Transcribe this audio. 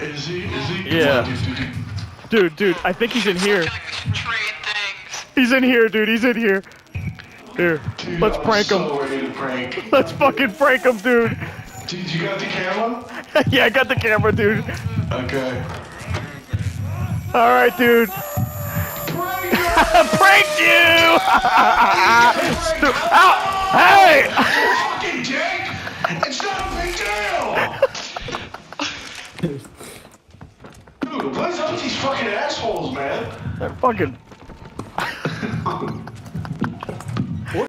Is he? Is he? Yeah. Dude, dude, I think he's in here. Fucking Trade things. He's in here, dude. He's in here. Here, Dude, let's I'm prank him. so ready to prank. Let's fucking prank him, dude. Dude, you got the camera? yeah, I got the camera, dude. Okay. All right, dude. Prank! Pranked you! Stu- Ow! Hey! fucking dick! It's not a big deal! What's up with these fucking assholes, man? They're fucking